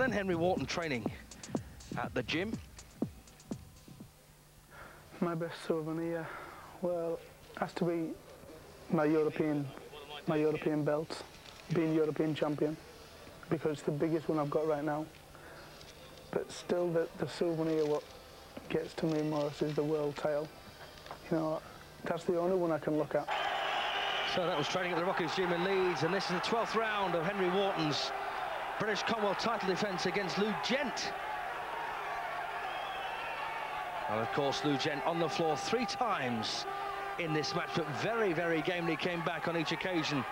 Then Henry Wharton training at the gym. My best souvenir, well, has to be my European, my European belt, being European champion, because it's the biggest one I've got right now. But still, the, the souvenir what gets to me most is the world title. You know, that's the only one I can look at. So that was training at the Rockets Gym in Leeds, and this is the 12th round of Henry Wharton's British Commonwealth title defence against Lou Gent. And of course, Lou Gent on the floor three times in this match, but very, very gamely came back on each occasion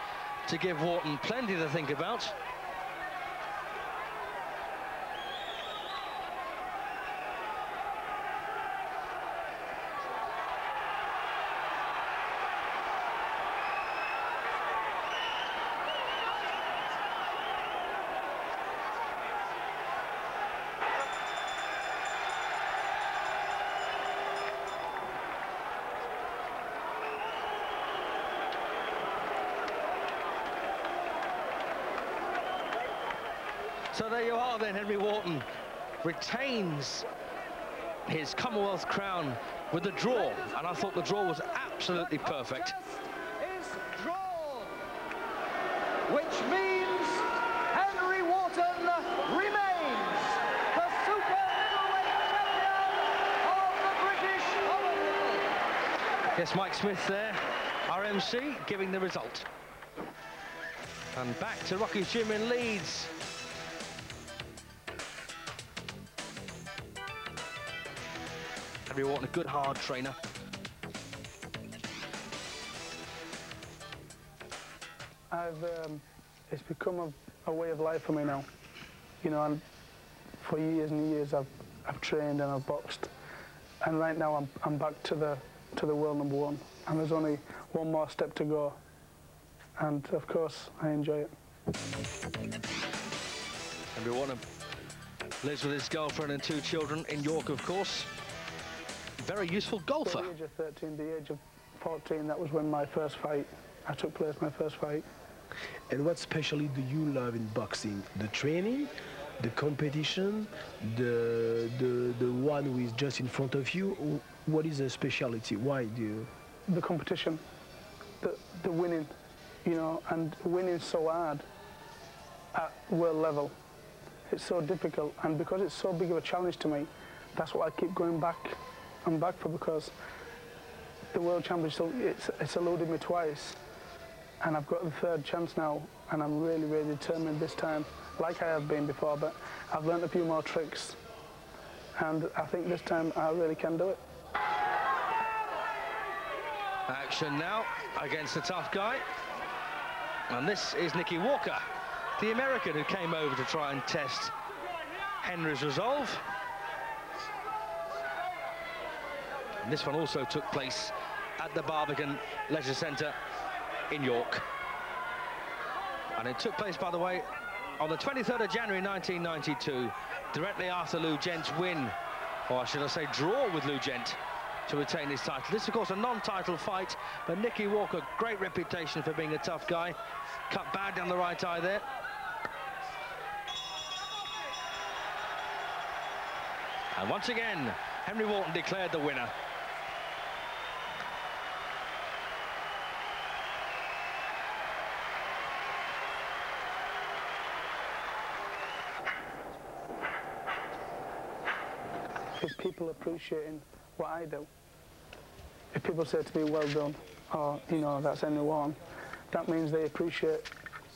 to give Wharton plenty to think about. So there you are then, Henry Wharton retains his Commonwealth crown with the draw, and I thought the draw was absolutely perfect. Is drawn, which means Henry Wharton remains the super middleweight champion of the British Commonwealth. Yes, Mike Smith there, RMC, giving the result. And back to Rocky's Gym in Leeds. Henry Wharton, a good hard trainer. I've, um, it's become a, a way of life for me now. You know, and for years and years I've, I've trained and I've boxed. And right now I'm, I'm back to the, to the world number one. And there's only one more step to go. And of course, I enjoy it. Henry Wharton lives with his girlfriend and two children in York, of course. Very useful golfer. At the age of 13, the age of 14, that was when my first fight, I took place my first fight. And what specially do you love in boxing? The training, the competition, the the the one who is just in front of you. What is the speciality? Why do you? The competition, the, the winning, you know, and winning so hard at world level. It's so difficult, and because it's so big of a challenge to me, that's what I keep going back and back for because the world championship, it's, it's eluded me twice and I've got the third chance now and I'm really, really determined this time, like I have been before, but I've learned a few more tricks and I think this time I really can do it. Action now against the tough guy. And this is Nicky Walker, the American who came over to try and test Henry's resolve. And this one also took place at the Barbican Leisure Centre in York. And it took place, by the way, on the 23rd of January 1992, directly after Lou Gent's win, or should I say draw with Lou Gent, to retain his title. This, of course, a non-title fight, but Nicky Walker, great reputation for being a tough guy. Cut bad down the right eye there. And once again, Henry Wharton declared the winner. People appreciating what I do, if people say to me, well done, or, you know, that's anyone, that means they appreciate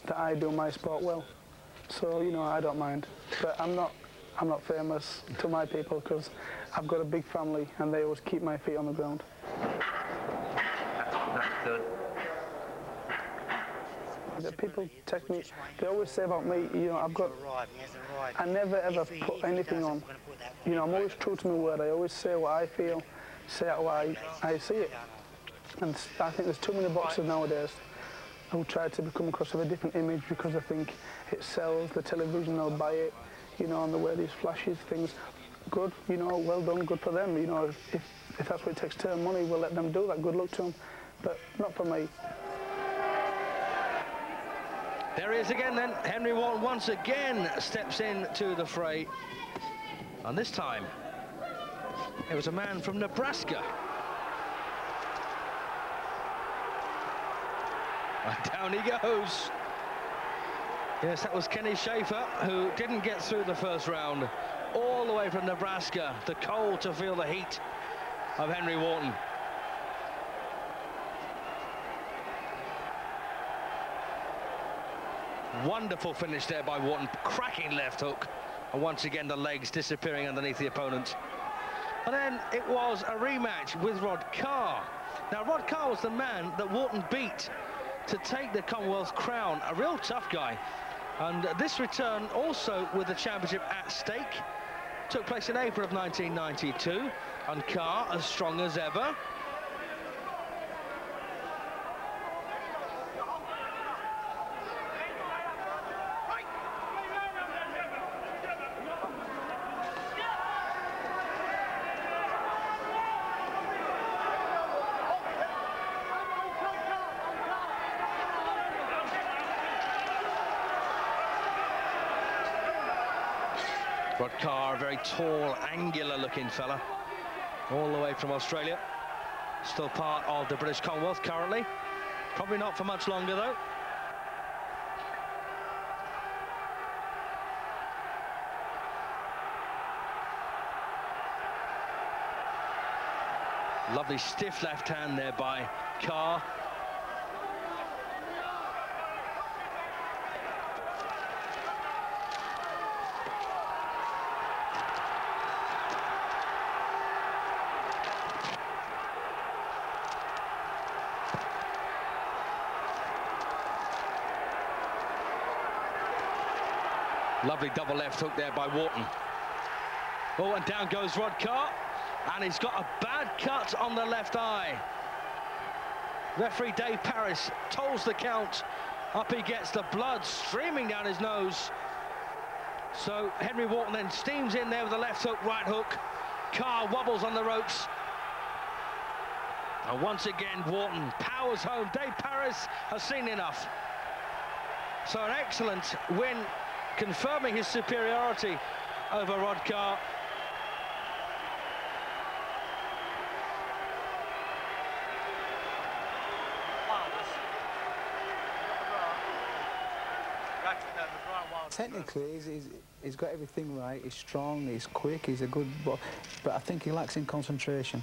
that I do my sport well. So, you know, I don't mind. But I'm not, I'm not famous to my people because I've got a big family and they always keep my feet on the ground. That's good. The people take me, they always say about me, you know, I've got, I never ever put anything on. You know, I'm always true to my word. I always say what I feel, say how I, I see it. And I think there's too many boxers nowadays who try to become across with a different image because they think it sells, the television, they'll buy it, you know, and the way these flashes things. Good, you know, well done, good for them. You know, if, if that's what it takes to earn money, we'll let them do that. Good luck to them. But not for me. There he is again then. Henry Wharton once again steps in to the fray. And this time, it was a man from Nebraska. And down he goes. Yes, that was Kenny Schaefer, who didn't get through the first round. All the way from Nebraska, the cold to feel the heat of Henry Wharton. Wonderful finish there by Wharton, cracking left hook. And once again, the legs disappearing underneath the opponent. And then it was a rematch with Rod Carr. Now, Rod Carr was the man that Wharton beat to take the Commonwealth crown. A real tough guy. And this return also with the championship at stake took place in April of 1992. And Carr as strong as ever. Rod Carr, a very tall, angular-looking fella, all the way from Australia. Still part of the British Commonwealth currently. Probably not for much longer, though. Lovely stiff left hand there by Carr. Lovely double left hook there by Wharton. Oh, and down goes Rod Carr. And he's got a bad cut on the left eye. Referee Dave Parris tolls the count. Up he gets, the blood streaming down his nose. So Henry Wharton then steams in there with a left hook, right hook. Carr wobbles on the ropes. And once again, Wharton powers home. Dave Parris has seen enough. So an excellent win confirming his superiority over Rod Carr. Technically, he's, he's, he's got everything right. He's strong, he's quick, he's a good... But, but I think he lacks in concentration.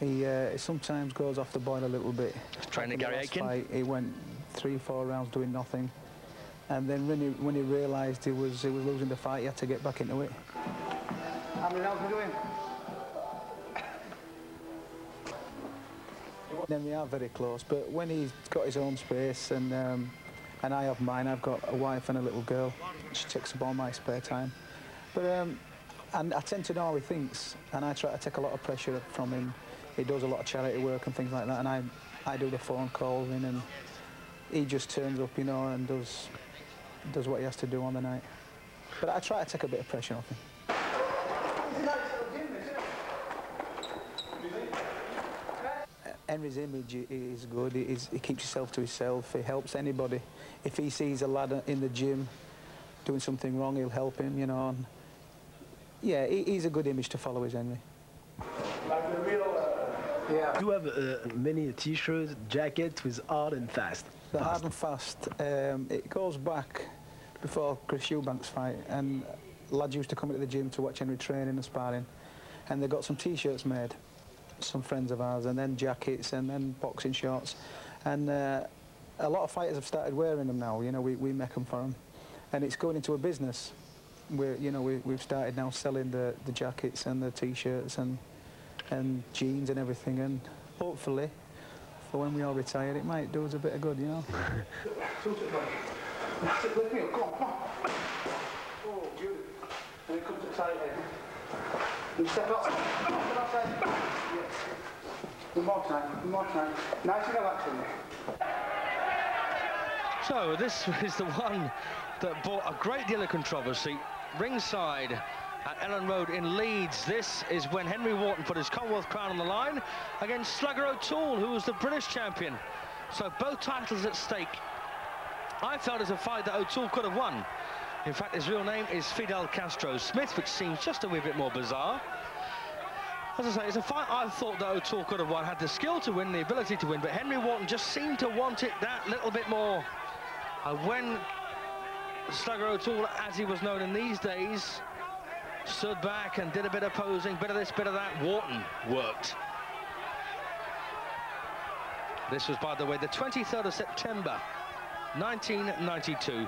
He, uh, he sometimes goes off the boil a little bit. Trainer Gary Aiken. Fight, he went three, four rounds doing nothing. And then when he, when he realised he was, he was losing the fight, he had to get back into it. How many rounds we doing? Then we are very close, but when he's got his own space and um, and I have mine, I've got a wife and a little girl. She takes up all my spare time. But um, and I tend to know how he thinks, and I try to take a lot of pressure from him. He does a lot of charity work and things like that, and I I do the phone calls in, and he just turns up, you know, and does does what he has to do on the night. But I try to take a bit of pressure off him. Henry's image is good. He, he keeps himself to himself. He helps anybody. If he sees a lad in the gym doing something wrong, he'll help him, you know. And yeah, he, he's a good image to follow, is Henry. Like the real, yeah. You have uh, many t-shirts, jackets with hard and fast. The hard and fast, um, it goes back before Chris Eubank's fight, and lads used to come into the gym to watch Henry training and sparring, and they got some T-shirts made, some friends of ours, and then jackets, and then boxing shorts, and uh, a lot of fighters have started wearing them now. You know, we, we make them for them, and it's going into a business. We're, you know, we, we've started now selling the, the jackets and the T-shirts and and jeans and everything, and hopefully, for when we all retire, it might do us a bit of good, you know. Sit with me, come on, come on. Oh, beautiful. And it comes to head. You step up. One more time, one more time. Nice and relaxed in there. So this is the one that brought a great deal of controversy. Ringside at Elland Road in Leeds. This is when Henry Wharton put his Commonwealth crown on the line against Slugger O'Toole, who was the British champion. So both titles at stake. I felt it's a fight that O'Toole could have won. In fact, his real name is Fidel Castro Smith, which seems just a wee bit more bizarre. As I say, it's a fight I thought that O'Toole could have won, had the skill to win, the ability to win, but Henry Wharton just seemed to want it that little bit more. And when Slugger O'Toole, as he was known in these days, stood back and did a bit of posing, bit of this, bit of that, Wharton worked. This was, by the way, the 23rd of September, 1992,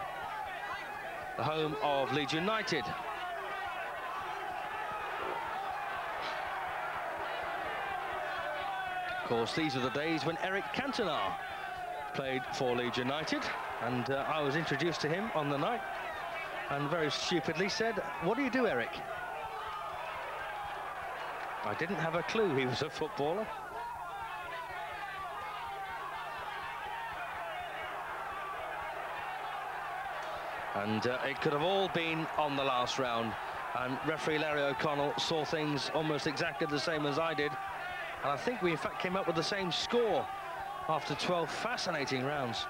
the home of Leeds United. Of course, these are the days when Eric Cantona played for Leeds United, and uh, I was introduced to him on the night, and very stupidly said, what do you do, Eric? I didn't have a clue he was a footballer. and uh, it could have all been on the last round and referee Larry O'Connell saw things almost exactly the same as I did and I think we in fact came up with the same score after 12 fascinating rounds.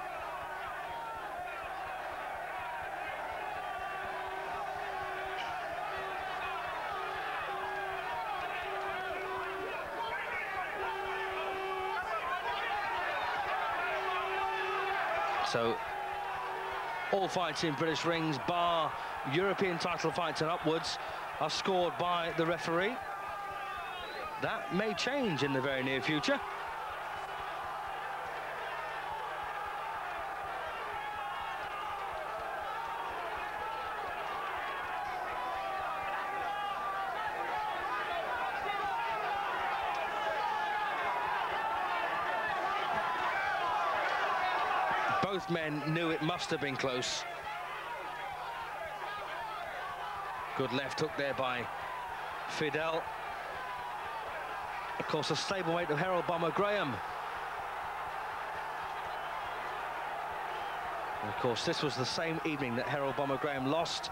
So all fights in British rings, bar European title fights and upwards, are scored by the referee. That may change in the very near future. Both men knew it must have been close. Good left hook there by Fidel. Of course, a stablemate of Herol Bomber Graham. And of course, this was the same evening that Herol Bomber Graham lost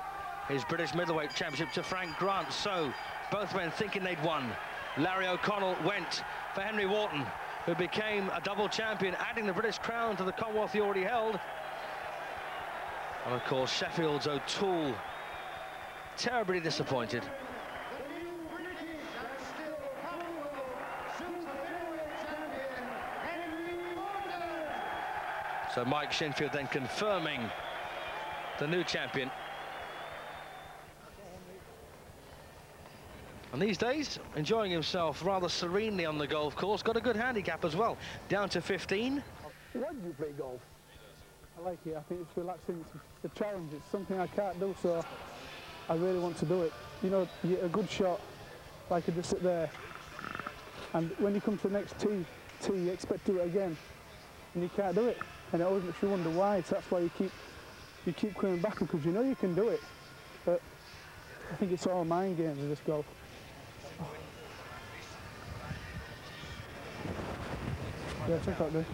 his British middleweight championship to Frank Grant. So, both men thinking they'd won. Larry O'Connell went for Henry Wharton who became a double champion, adding the British crown to the Commonwealth he already held. And of course, Sheffield's O'Toole, terribly disappointed. So Mike Shinfield then confirming the new champion. And these days, enjoying himself rather serenely on the golf course. Got a good handicap as well, down to 15. Why do you play golf? I like it. I think it's relaxing. It's a challenge. It's something I can't do, so I really want to do it. You know, you get a good shot, like I just sit there, and when you come to the next tee, tee, you expect to do it again, and you can't do it. And it always makes you wonder why. So that's why you keep you keep coming back because you know you can do it. But I think it's all mind games with this golf. Yeah, check out there.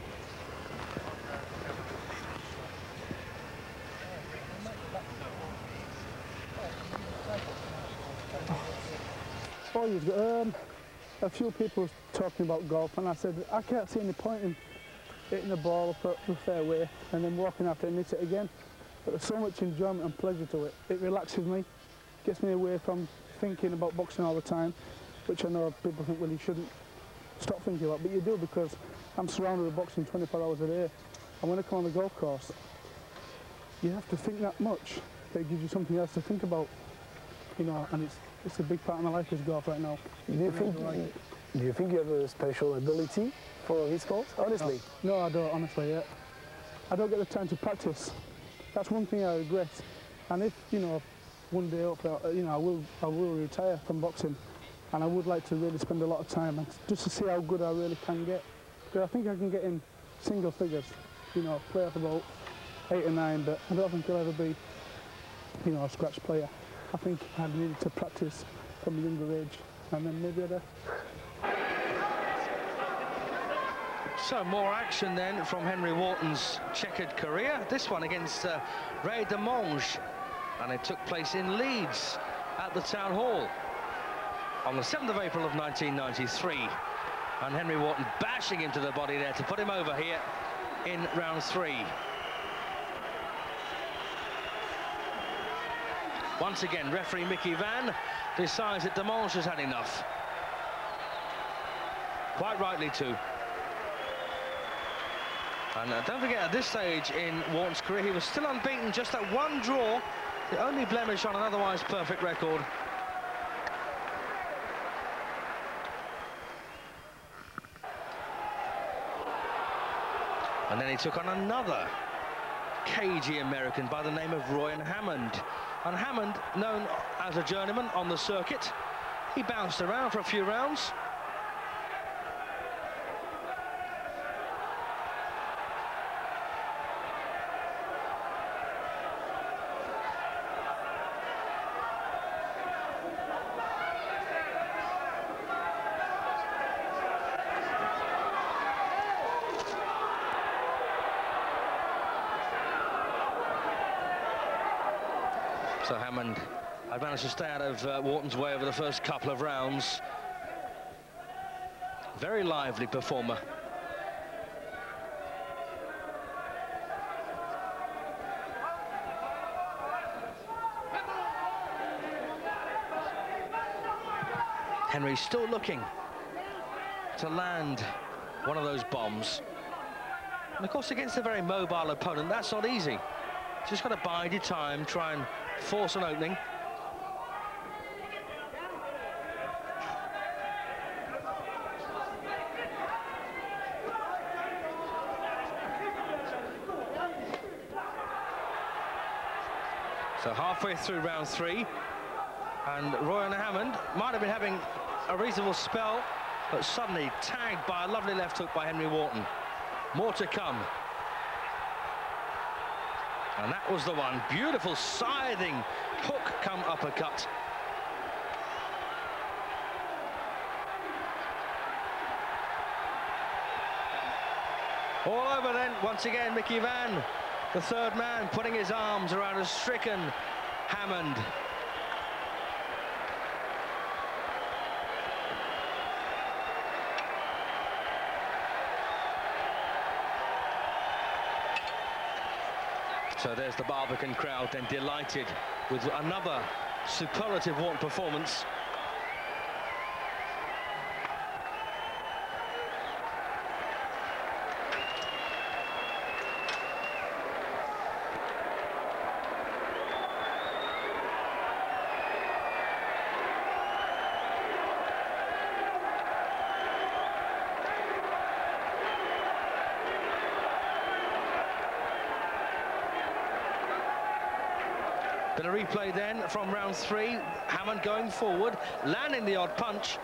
Oh, um, a few people talking about golf, and I said I can't see any point in hitting the ball up the fairway and then walking after and hit it again. But there's so much enjoyment and pleasure to it. It relaxes me, gets me away from thinking about boxing all the time, which I know people think, well, you shouldn't stop thinking about, but you do because I'm surrounded with boxing 24 hours a day. And when I come on the golf course, you have to think that much. That it gives you something else to think about, you know, and it's it's a big part of my life is golf right now. Do you think do you think you have a special ability for this sport? Honestly, no, no, I don't. Honestly, yeah. I don't get the time to practice. That's one thing I regret. And if you know, one day, hopefully, uh, you know, I will I will retire from boxing, and I would like to really spend a lot of time and just to see how good I really can get. I think I can get in single figures, you know, play off about eight or nine, but I don't think I'll ever be, you know, a scratch player. I think I needed to practice from a younger age, and then maybe I'd. Uh, So more action then from Henry Wharton's checkered career. This one against uh, Ray Demonge. And it took place in Leeds at the Town Hall on the 7th of April of 1993. And Henry Wharton bashing into the body there to put him over here in round three. Once again, referee Mickey Vann decides that Demolish has had enough. Quite rightly too. And uh, don't forget, at this stage in Wharton's career, he was still unbeaten, just that one draw, the only blemish on an otherwise perfect record And then he took on another cagey American by the name of Ryan Hammond. And Hammond, known as a journeyman on the circuit, he bounced around for a few rounds, So Hammond had managed to stay out of uh, Wharton's way over the first couple of rounds. Very lively performer. Henry still looking to land one of those bombs. And of course, against a very mobile opponent, that's not easy. Just got to bide your time, try and force an opening. So halfway through round three, and Ryan Hammond might have been having a reasonable spell, but suddenly tagged by a lovely left hook by Henry Wharton. More to come. And that was the one. Beautiful scything hook come uppercut. All over then, once again, Mickey Vann, the third man, putting his arms around a stricken Hammond. So there's the Barbican crowd then delighted with another superlative Wharton performance. Bit of replay then from round three. Hammond going forward, landing the odd punch.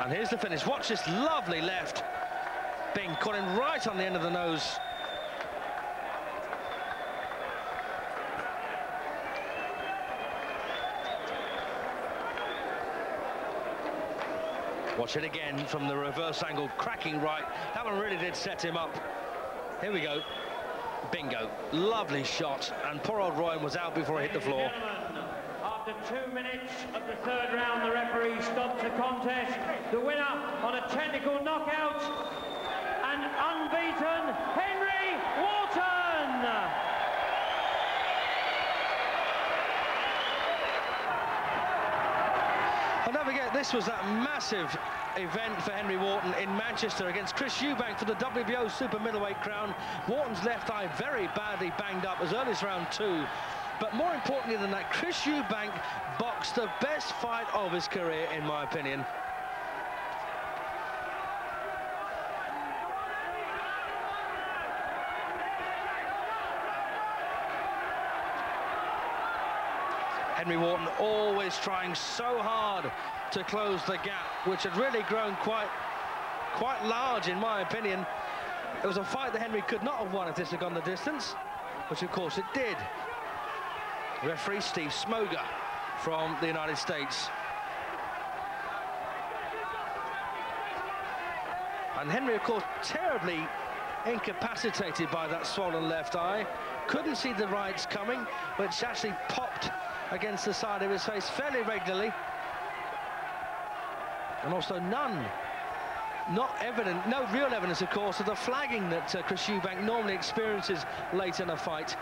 And here's the finish. Watch this lovely left. Being caught in right on the end of the nose. Watch it again from the reverse angle, cracking right. That one really did set him up. Here we go. Bingo. Lovely shot. And poor old Ryan was out before he hit the floor. After two minutes of the third round, the referee stops the contest. The winner on a technical knockout and unbeaten, Henry Wharton. I'll never forget, this was that massive event for Henry Wharton in Manchester against Chris Eubank for the WBO super middleweight crown. Wharton's left eye very badly banged up as early as round two. But more importantly than that, Chris Eubank boxed the best fight of his career, in my opinion. Henry Wharton always trying so hard to close the gap, which had really grown quite, quite large, in my opinion. It was a fight that Henry could not have won if this had gone the distance, which of course it did. Referee Steve Smoger from the United States. And Henry, of course, terribly incapacitated by that swollen left eye. Couldn't see the rights coming, which actually popped against the side of his face fairly regularly. And also none not evident, no real evidence, of course, of the flagging that uh, Chris Eubank normally experiences late in a fight.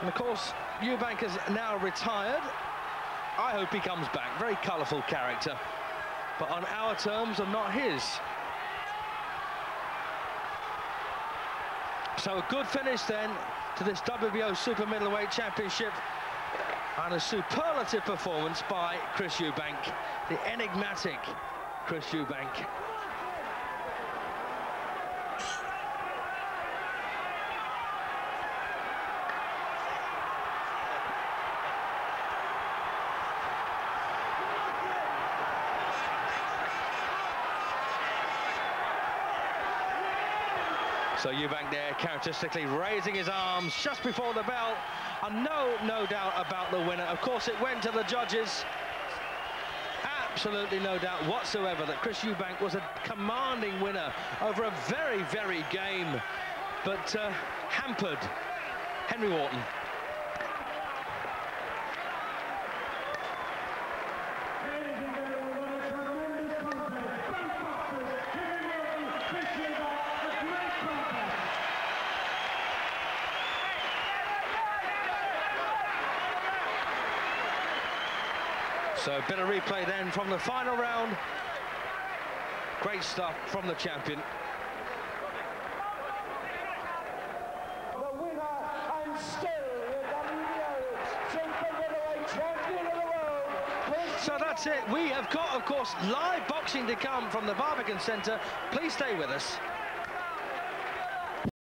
And of course, Eubank is now retired. I hope he comes back. Very colourful character, but on our terms and not his. So a good finish then to this WBO Super Middleweight Championship and a superlative performance by Chris Eubank, the enigmatic Chris Eubank. So Eubank there characteristically raising his arms just before the bell. And no, no doubt about the winner. Of course, it went to the judges. Absolutely no doubt whatsoever that Chris Eubank was a commanding winner over a very, very game, but uh, hampered Henry Wharton. So a bit of replay then from the final round. Great stuff from the champion. The winner and still the WBO Super Middleweight Champion of the World, Chris So that's it. We have got, of course, live boxing to come from the Barbican Centre. Please stay with us.